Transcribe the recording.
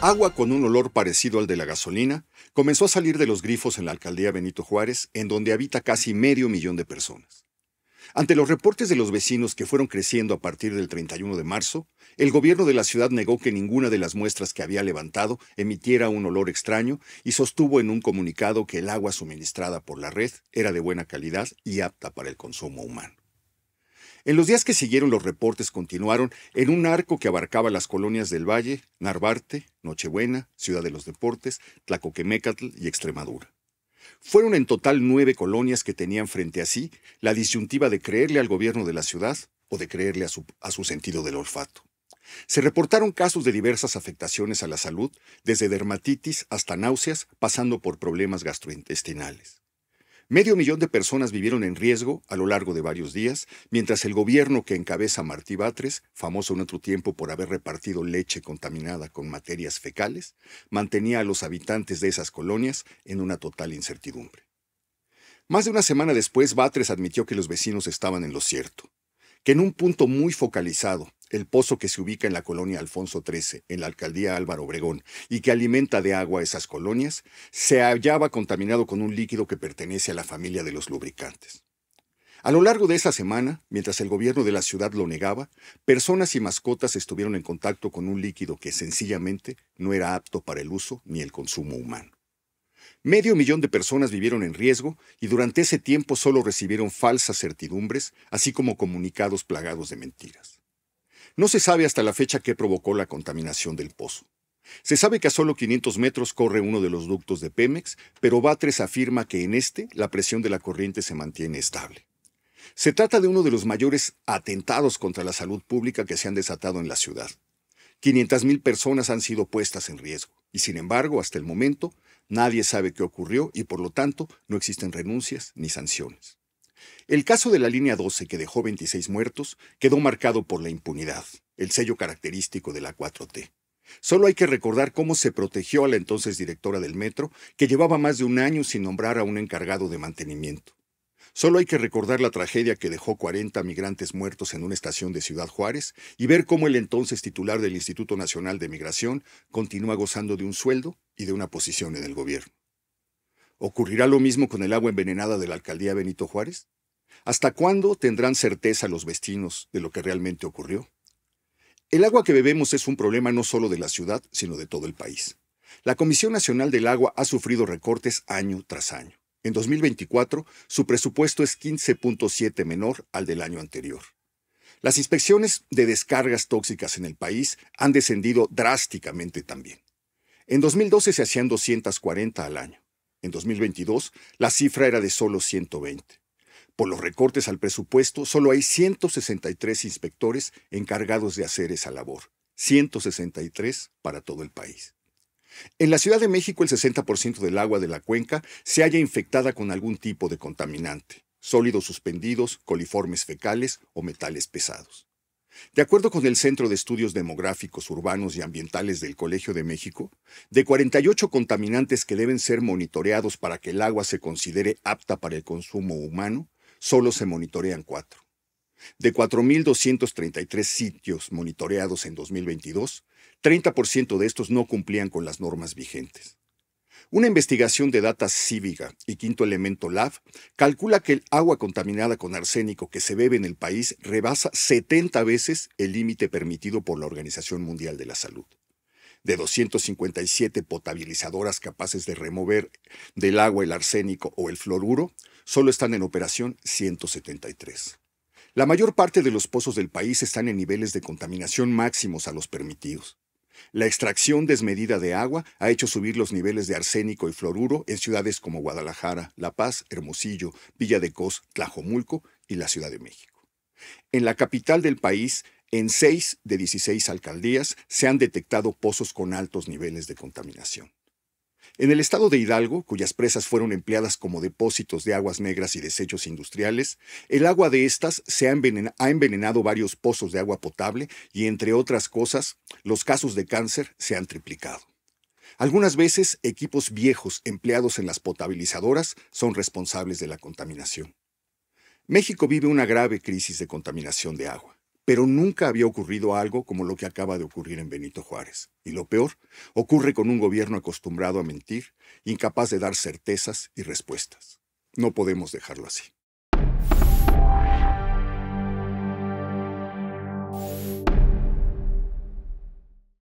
Agua con un olor parecido al de la gasolina comenzó a salir de los grifos en la alcaldía Benito Juárez, en donde habita casi medio millón de personas. Ante los reportes de los vecinos que fueron creciendo a partir del 31 de marzo, el gobierno de la ciudad negó que ninguna de las muestras que había levantado emitiera un olor extraño y sostuvo en un comunicado que el agua suministrada por la red era de buena calidad y apta para el consumo humano. En los días que siguieron los reportes continuaron en un arco que abarcaba las colonias del Valle, Narvarte, Nochebuena, Ciudad de los Deportes, Tlacoquemecatl y Extremadura. Fueron en total nueve colonias que tenían frente a sí la disyuntiva de creerle al gobierno de la ciudad o de creerle a su, a su sentido del olfato. Se reportaron casos de diversas afectaciones a la salud, desde dermatitis hasta náuseas, pasando por problemas gastrointestinales. Medio millón de personas vivieron en riesgo a lo largo de varios días, mientras el gobierno que encabeza Martí Batres, famoso en otro tiempo por haber repartido leche contaminada con materias fecales, mantenía a los habitantes de esas colonias en una total incertidumbre. Más de una semana después, Batres admitió que los vecinos estaban en lo cierto, que en un punto muy focalizado, el pozo que se ubica en la colonia Alfonso XIII, en la alcaldía Álvaro Obregón, y que alimenta de agua esas colonias, se hallaba contaminado con un líquido que pertenece a la familia de los lubricantes. A lo largo de esa semana, mientras el gobierno de la ciudad lo negaba, personas y mascotas estuvieron en contacto con un líquido que sencillamente no era apto para el uso ni el consumo humano. Medio millón de personas vivieron en riesgo y durante ese tiempo solo recibieron falsas certidumbres, así como comunicados plagados de mentiras. No se sabe hasta la fecha qué provocó la contaminación del pozo. Se sabe que a solo 500 metros corre uno de los ductos de Pemex, pero Batres afirma que en este la presión de la corriente se mantiene estable. Se trata de uno de los mayores atentados contra la salud pública que se han desatado en la ciudad. 500.000 personas han sido puestas en riesgo, y sin embargo, hasta el momento, nadie sabe qué ocurrió y por lo tanto no existen renuncias ni sanciones. El caso de la línea 12, que dejó 26 muertos, quedó marcado por la impunidad, el sello característico de la 4T. Solo hay que recordar cómo se protegió a la entonces directora del metro, que llevaba más de un año sin nombrar a un encargado de mantenimiento. Solo hay que recordar la tragedia que dejó 40 migrantes muertos en una estación de Ciudad Juárez y ver cómo el entonces titular del Instituto Nacional de Migración continúa gozando de un sueldo y de una posición en el gobierno. ¿Ocurrirá lo mismo con el agua envenenada de la alcaldía Benito Juárez? ¿Hasta cuándo tendrán certeza los vecinos de lo que realmente ocurrió? El agua que bebemos es un problema no solo de la ciudad, sino de todo el país. La Comisión Nacional del Agua ha sufrido recortes año tras año. En 2024, su presupuesto es 15.7 menor al del año anterior. Las inspecciones de descargas tóxicas en el país han descendido drásticamente también. En 2012 se hacían 240 al año. En 2022, la cifra era de solo 120. Por los recortes al presupuesto, solo hay 163 inspectores encargados de hacer esa labor. 163 para todo el país. En la Ciudad de México el 60% del agua de la cuenca se halla infectada con algún tipo de contaminante, sólidos suspendidos, coliformes fecales o metales pesados. De acuerdo con el Centro de Estudios Demográficos Urbanos y Ambientales del Colegio de México, de 48 contaminantes que deben ser monitoreados para que el agua se considere apta para el consumo humano, solo se monitorean cuatro. De 4.233 sitios monitoreados en 2022, 30% de estos no cumplían con las normas vigentes. Una investigación de Data Cívica y Quinto Elemento Lab calcula que el agua contaminada con arsénico que se bebe en el país rebasa 70 veces el límite permitido por la Organización Mundial de la Salud. De 257 potabilizadoras capaces de remover del agua el arsénico o el fluoruro, solo están en operación 173. La mayor parte de los pozos del país están en niveles de contaminación máximos a los permitidos. La extracción desmedida de agua ha hecho subir los niveles de arsénico y fluoruro en ciudades como Guadalajara, La Paz, Hermosillo, Villa de Cos, Tlajomulco y la Ciudad de México. En la capital del país, en 6 de 16 alcaldías se han detectado pozos con altos niveles de contaminación. En el estado de Hidalgo, cuyas presas fueron empleadas como depósitos de aguas negras y desechos industriales, el agua de estas se ha, ha, envenenado varios pozos de agua potable y, entre otras cosas, los casos de cáncer se han triplicado. Algunas veces, equipos viejos empleados en las potabilizadoras son responsables de la contaminación. México vive una grave crisis de contaminación de agua. Pero nunca había ocurrido algo como lo que acaba de ocurrir en Benito Juárez. Y lo peor, ocurre con un gobierno acostumbrado a mentir, incapaz de dar certezas y respuestas. No podemos dejarlo así.